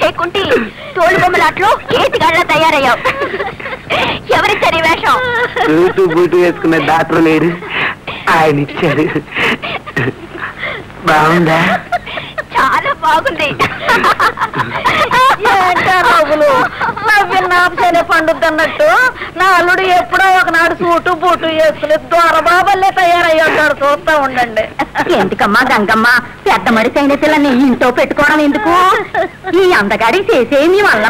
హే కుంటి తోలు బొమ్మలాట్లో ఏతిగాళ్ళ తయారయ్యావు? ఎవరిచ్చారు ఈ వేషం? సూటు బూటు వేసుకున్న డాక్టర్ లేరు ఆయన ఇచ్చారు. బాగుందా? చాలా బాగుంది. నవ్వులు? నవ్విన నాపసేనే పండుద్దన్నట్టు నా అల్లుడు ఎప్పుడో ఒకనాడు సూటు బూటు వేసుకుని దొరబాబల్లే తయారయ్యాడు చూస్తా ఉండండి. ఎందుకమ్మా గంగమ్మ? పెద్ద మడిసైన పిల్లని ఇంట్లో పెట్టుకోవడం ఎందుకు? ఈ అందగాడి చేసే నీ వల్ల